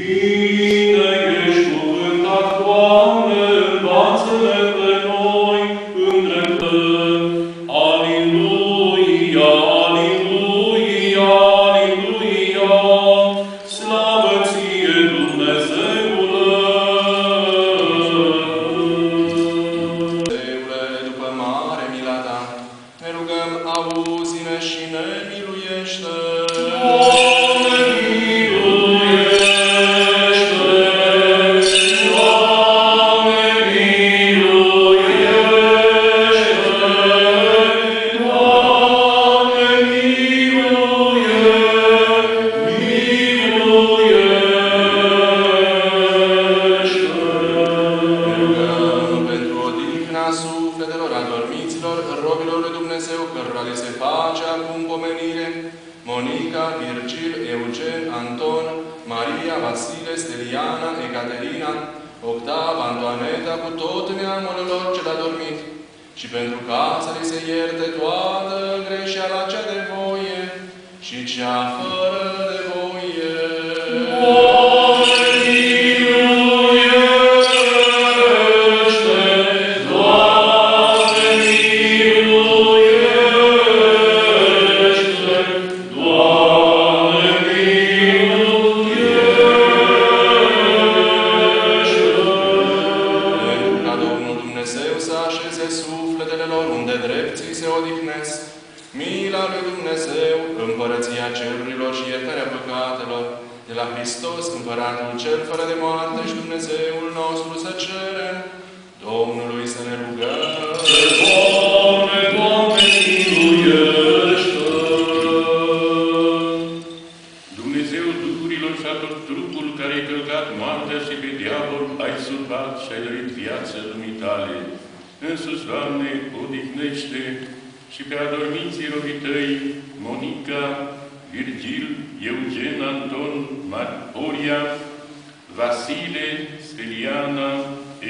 He se face acum pomenire, Monica, Virgil, Eugen, Anton, Maria, Vasile, Steliana, Ecaterina, Octav, Antoaneta, cu tot neamul lor cel adormit, și pentru ca să li se ierte toată greșeala cea de voie și cea fără de voie. Pentru Vasile, Steliana,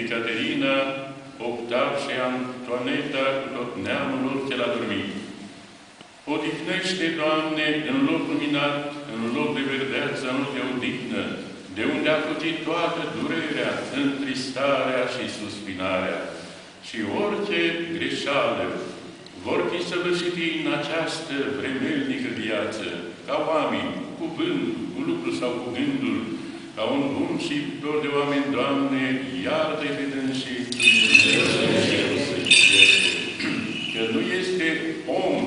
Ecaterina, Octav și Antoaneta cu tot neamul lor cel adormit. Odihnește, Doamne, în loc luminat, în loc de verdeață, în loc de odihnă, de unde a fugit toată durerea, întristarea și suspinarea. Și orice greșeală vor fi săvârșite în această vremelnică viață, ca oameni, cu cuvântul, cu lucru sau cu gândul, ca un bun și iubitor de oameni, Doamne, iartă-i pe dânsii, Dumnezeu să iubește. Că nu este om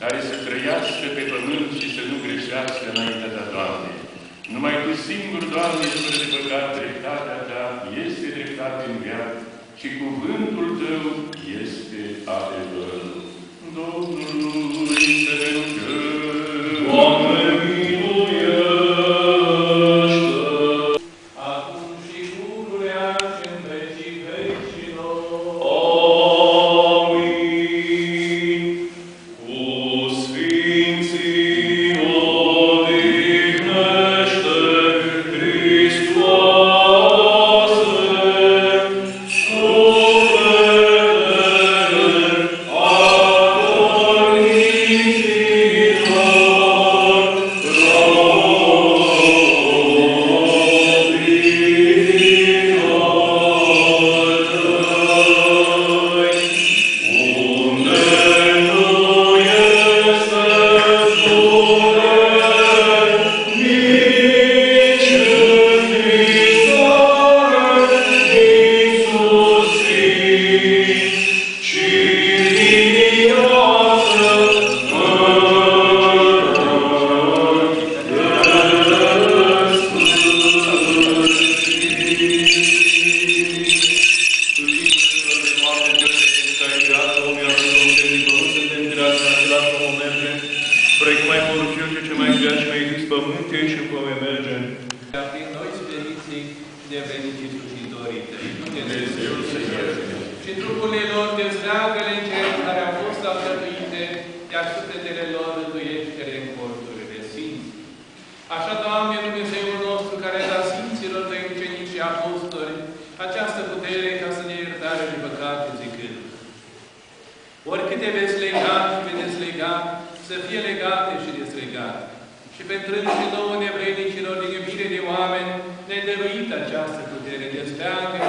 care să trăiască pe pământ și să nu greșească înaintea ta, Doamne. Numai Tu singur, Doamne, fără de păcat, dreptatea Ta este dreptate în viață și cuvântul Tău este adevăr. Domnului să nevenicii slujitorii tăi. Dumnezeu să. Și trupurile lor dezleagă-le în care au fost alcătuite, iar sufletele lor rânduiește-le în corturile Sfinți. Așa, Doamne, Dumnezeul nostru, care a dat Sfinților Tăi ucenici și apostoli, această putere ca să ne iertare de păcate zicând. Oricâte veți lega și vedeți lega, să fie legate și deslegate. Și pentru și nouă nevrednicilor din iubire de oameni, ne dăruit această putere de steagă,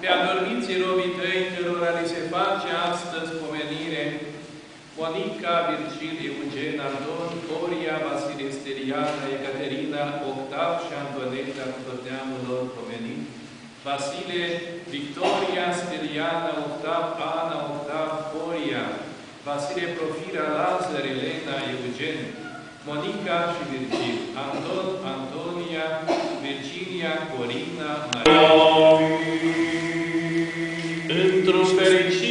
pe adormiții robii tăi, cărora li se face astăzi pomenire, Monica, Virgil, Eugen, Ardon, Coria, Vasile, Steliana, Ecaterina, Octav și Antoneta, cu tot neamul lor pomenit, Vasile, Victoria, Steliana, Octav, Ana, Octav, Coria, Vasile, Profira, Lazar, Elena, Eugen, Monica și Virgil, Anton, Antonia, Virginia, Corina, Maria. Într-o fericite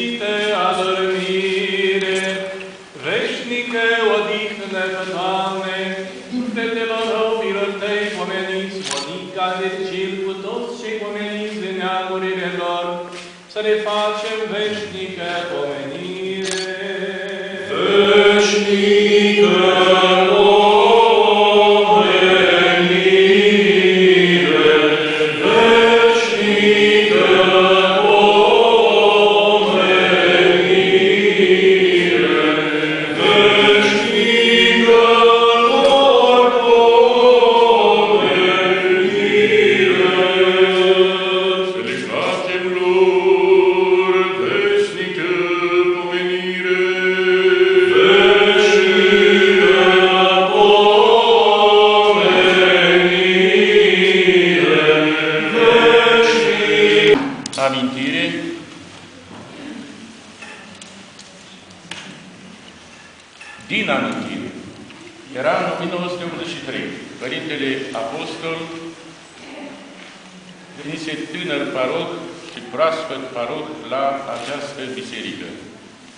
tânăr paroc și proaspăt paroc la această biserică.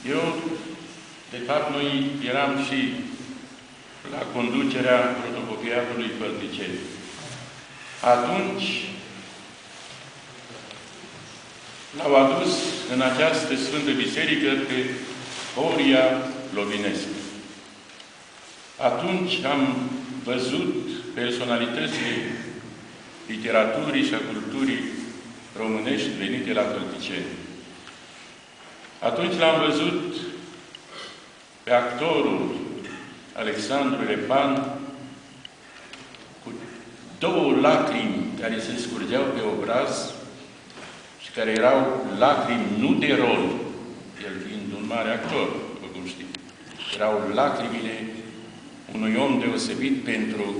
Eu, de fapt, noi eram și la conducerea protocopiatului Părticeni. Atunci, l-au adus în această Sfântă Biserică pe Horia Lovinescu. Atunci am văzut personalitățile literaturii și a culturii românești venite la Pălticeni. Atunci l-am văzut pe actorul Alexandru Repan cu două lacrimi care se scurgeau pe obraz și care erau lacrimi nu de rol, el fiind un mare actor, după cum știți. Erau lacrimile unui om deosebit pentru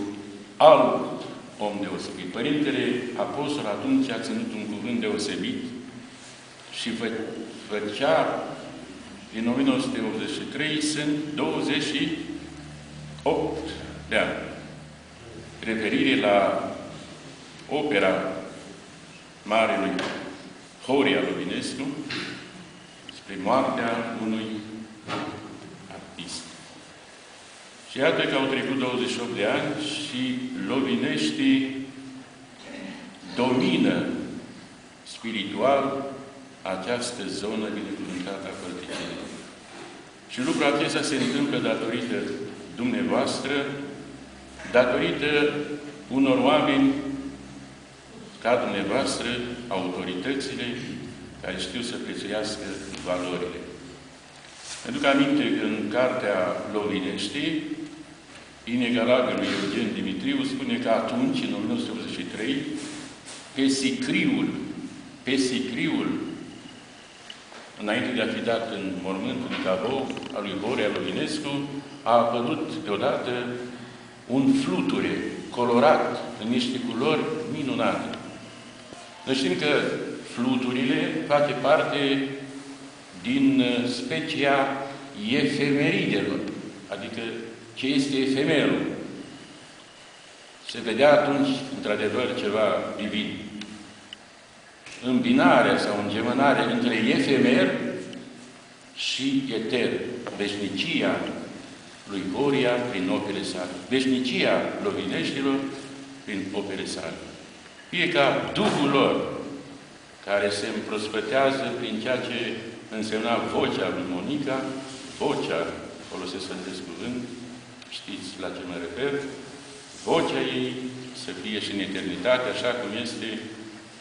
alt om deosebit. Părintele Apostol atunci a ținut un cuvânt deosebit și fă, făcea din 1983 sunt 28 de ani. Referire la opera Marelui Horia Lovinescu spre moartea unui Și iată că au trecut 28 de ani și Lovineștii domină spiritual această zonă binecuvântată a Părticelor. Și lucrul acesta se întâmplă datorită dumneavoastră, datorită unor oameni ca dumneavoastră, autoritățile care știu să prețuiască valorile. Pentru că aminte că în cartea Lovineștii, inegalabilul Eugen Dimitriu spune că atunci, în 1983, pe sicriul, pe sicriul, înainte de a fi dat în mormântul de Cabou, al lui Horea Lovinescu, a apărut deodată un fluture colorat în niște culori minunate. Noi știm că fluturile face parte din uh, specia efemeridelor, adică ce este efemerul. Se vedea atunci, într-adevăr, ceva divin. Îmbinarea sau îngemânarea între efemer și eter, veșnicia lui Horia prin opere sale, veșnicia lovineștilor prin opere sale. Fie ca Duhul lor, care se împrospătează prin ceea ce însemna vocea lui Monica, vocea, folosesc acest cuvânt, știți la ce mă refer, vocea ei să fie și în eternitate, așa cum este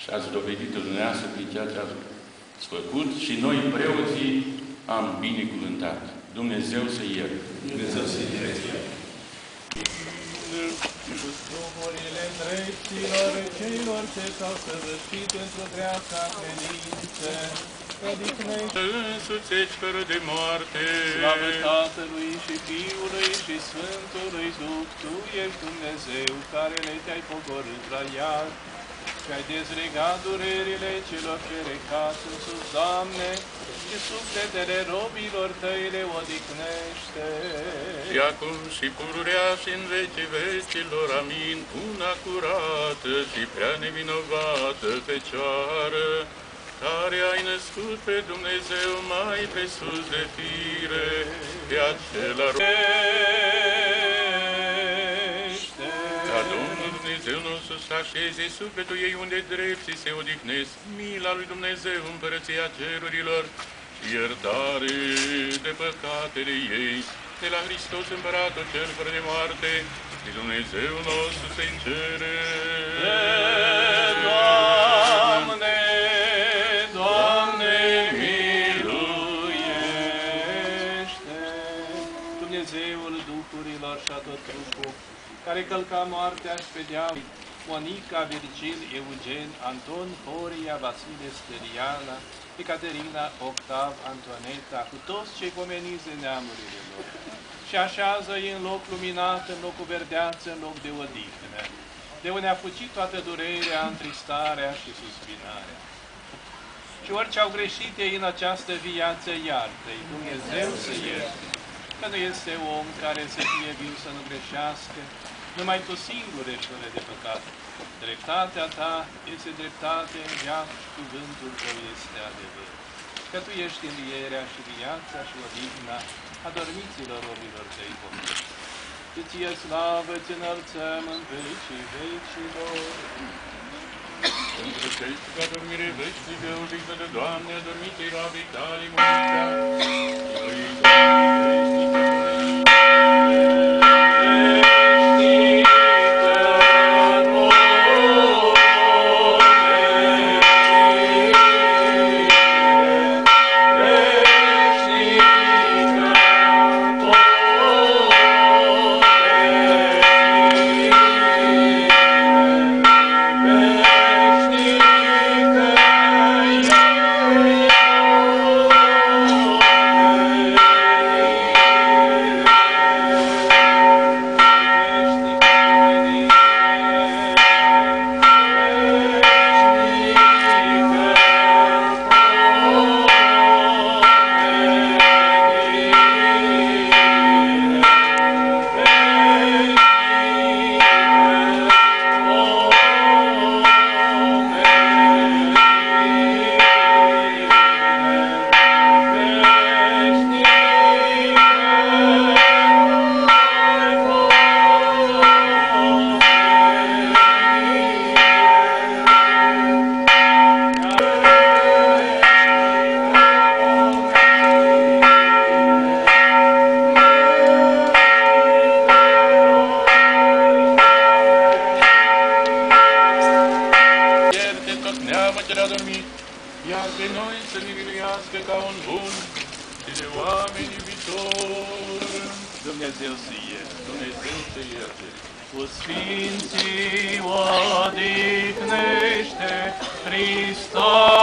și ați dovedit-o dumneavoastră prin ceea ce ați făcut și noi preoții am binecuvântat. Dumnezeu să ierte. Dumnezeu să-i ierte. Duhurile dreptilor celor ce s-au săvârșit într-o dreapta credință, odihnește Însuțești fără de moarte. slavă Tatălui și Fiului și Sfântului Duh, Tu ești Dumnezeu care le te-ai pogorât la iad și ai dezlegat durerile celor perecați în sus, Doamne, și sufletele robilor Tăi le odihnește. Și acum și pururea și în vecii vecilor, amin, una curată și prea nevinovată Fecioară, care ai născut pe Dumnezeu mai presus de fire, pe acela ca Domnul Dumnezeu nostru să așeze sufletul ei unde drepții se odihnesc, mila lui Dumnezeu împărăția cerurilor și iertare de păcatele ei, de la Hristos împăratul cel fără de moarte, și Dumnezeu nostru să-i cere. Care călca moartea și pe diavol, Monica, Virgil, Eugen, Anton, Horia, Vasile, Steriana, Ecaterina, Octav, Antoaneta, cu toți cei pomeniți de neamurile lor. Și așează-i în loc luminat, în locul verdeață, în loc de odihnă, de unde a fugit toată durerea, întristarea și suspinarea. Și orice au greșit ei în această viață, iartă-i, Dumnezeu să ierte, că nu este om care să fie viu să nu greșească, numai tu singur ești fără de păcat. Dreptatea ta este dreptate în viață și cuvântul tău este adevăr. Că tu ești învierea și viața și odihna adormiților robilor tăi pomeni. Și ție slavă ți înălțăm în vecii vecilor. Pentru cei ce ca dormire veșnică, odihnă de Doamne, adormitei robii tale, Monica, să ne miluiască ca un bun și de oameni viitor. Dumnezeu să ierte, Dumnezeu să ierte. Cu Sfinții odihnește, Hristoase,